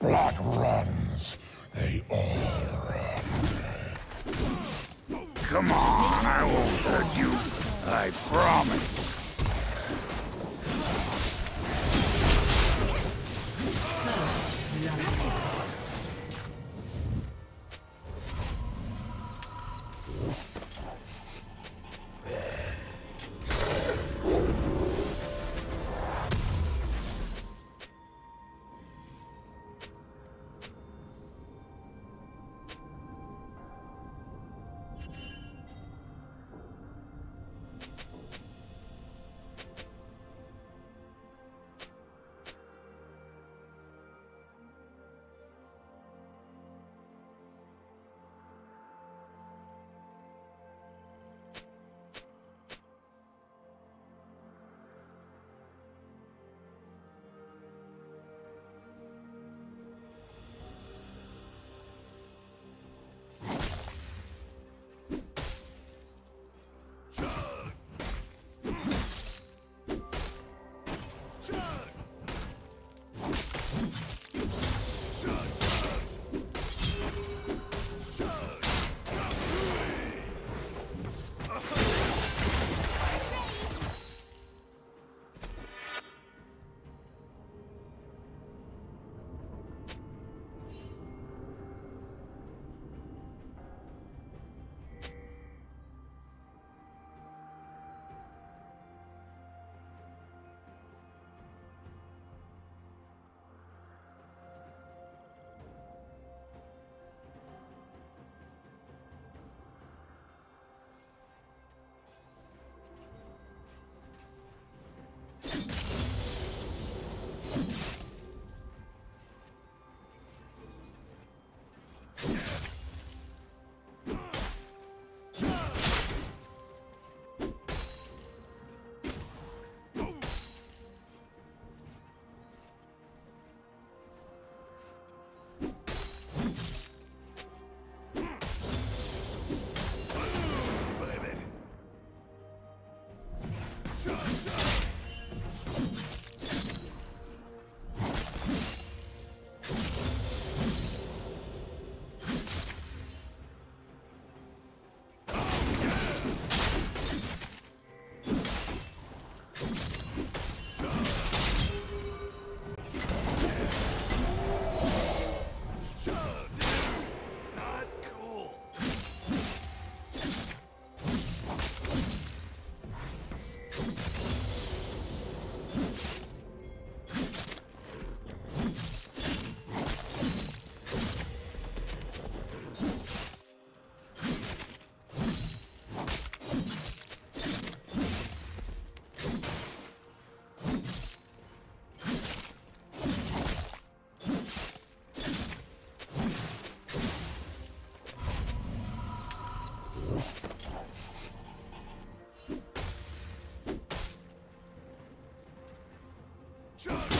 blood runs. They all run. Come on, I won't hurt you. I promise. Charge!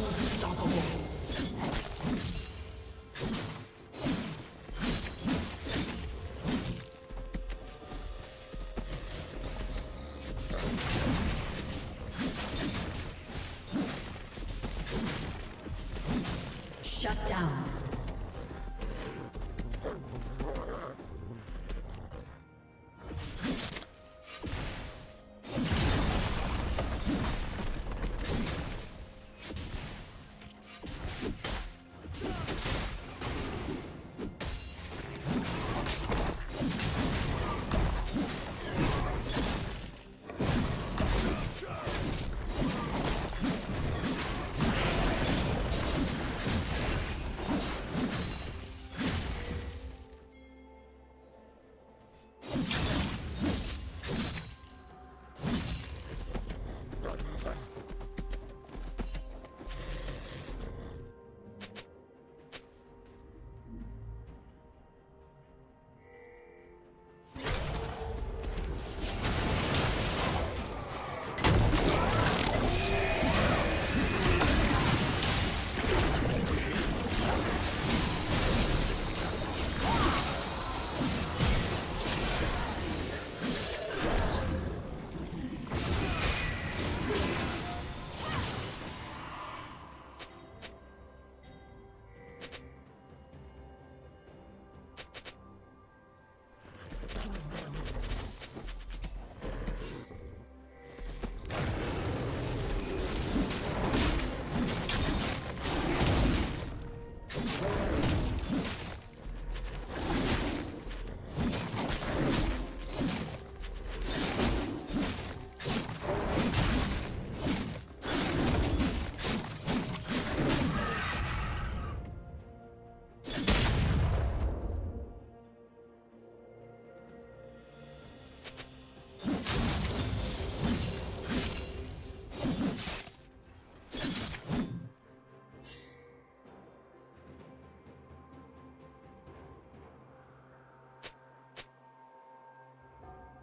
你打到我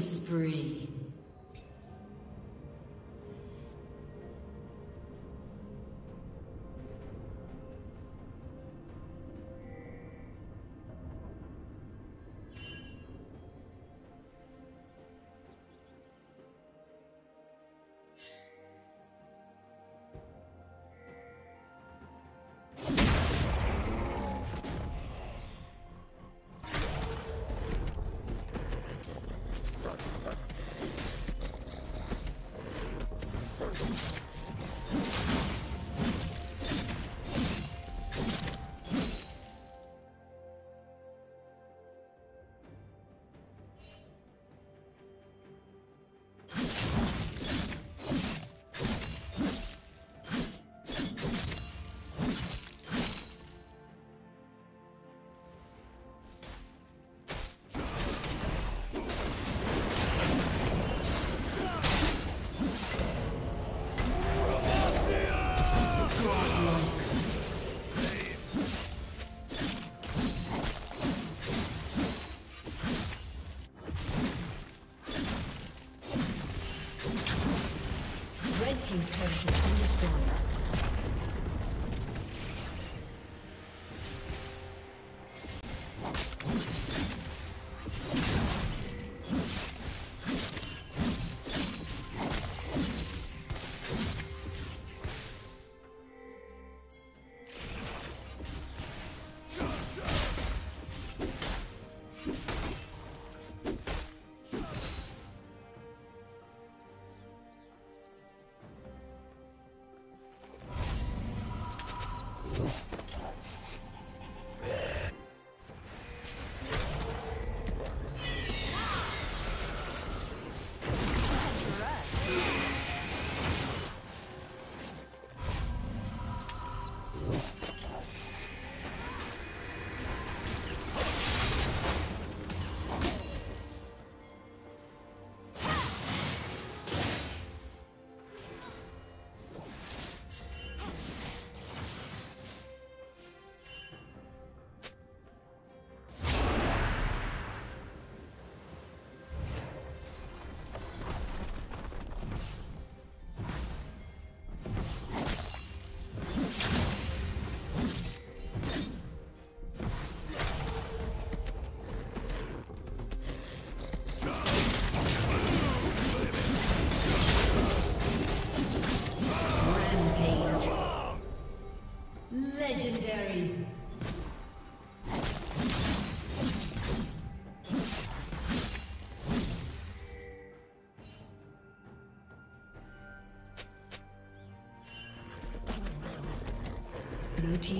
Spree.